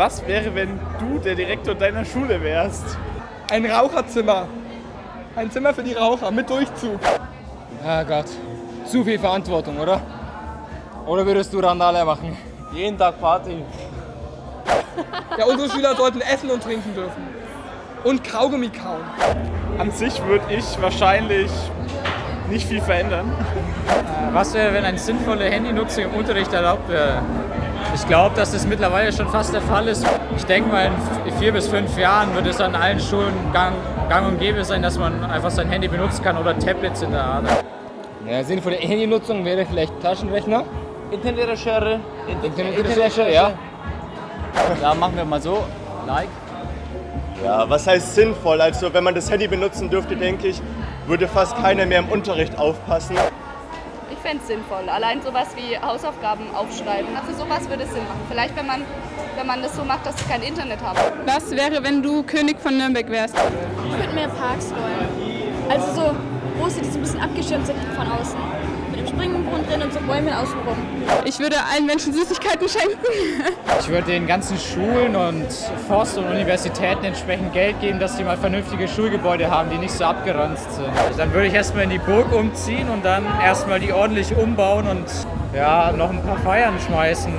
Was wäre, wenn du der Direktor deiner Schule wärst? Ein Raucherzimmer. Ein Zimmer für die Raucher mit Durchzug. Ah Gott, zu viel Verantwortung, oder? Oder würdest du Randale machen? Jeden Tag Party. Ja, unsere Schüler sollten essen und trinken dürfen. Und Kaugummi kauen. An sich würde ich wahrscheinlich nicht viel verändern. Was wäre, wenn eine sinnvolle Handynutzung im Unterricht erlaubt wäre? Ich glaube, dass das mittlerweile schon fast der Fall ist. Ich denke mal, in vier bis fünf Jahren wird es an allen Schulen gang, gang und gäbe sein, dass man einfach sein Handy benutzen kann oder Tablets in der Art. Ja, sinnvolle Handynutzung wäre vielleicht Taschenrechner. Internetrecherche. Internetrecherche, ja. Ja, machen wir mal so. Like. Ja, was heißt sinnvoll? Also wenn man das Handy benutzen dürfte, denke ich, würde fast keiner mehr im Unterricht aufpassen. Ich fände es sinnvoll. Allein sowas wie Hausaufgaben aufschreiben. Also sowas würde Sinn machen. Vielleicht, wenn man, wenn man das so macht, dass sie kein Internet haben. Was wäre, wenn du König von Nürnberg wärst? Ich würde mehr Parks wollen. Also so große, die so ein bisschen abgeschirmt sind von außen. Drin und so Bäumen außenrum. Ich würde allen Menschen Süßigkeiten schenken. Ich würde den ganzen Schulen und Forst- und Universitäten entsprechend Geld geben, dass die mal vernünftige Schulgebäude haben, die nicht so abgeranzt sind. Dann würde ich erstmal in die Burg umziehen und dann erstmal die ordentlich umbauen und ja, noch ein paar Feiern schmeißen.